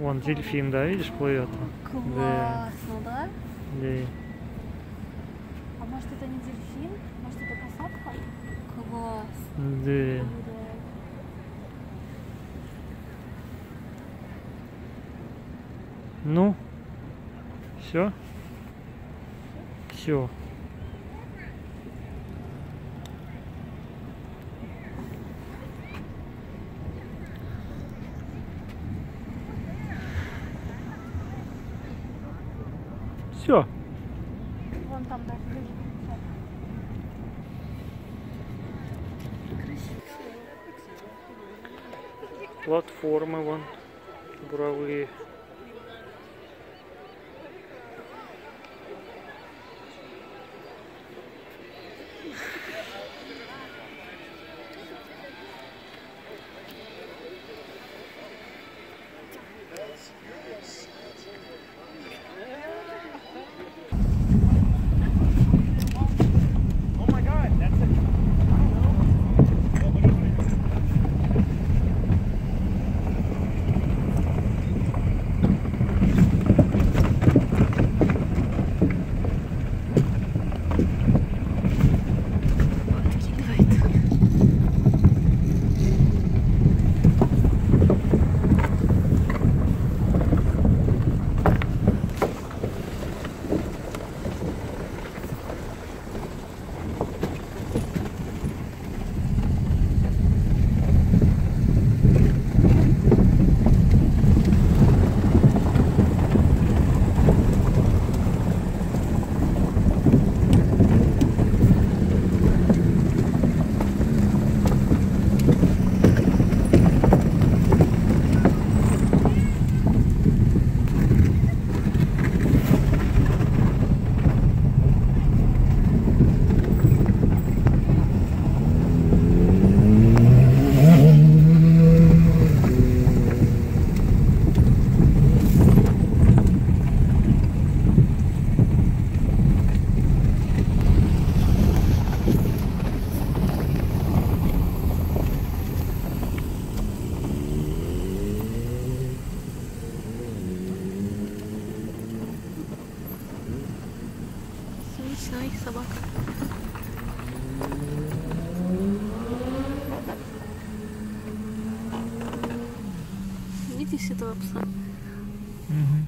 Вон дельфин, да, видишь, плывет. Классно, да? Да. А может это не дельфин? Может это касатка? Класс. Да. Ну, все? Все. Все. Вон там даже. Платформы вон буровые. Oh собака. Видишь этого пса? Мгм.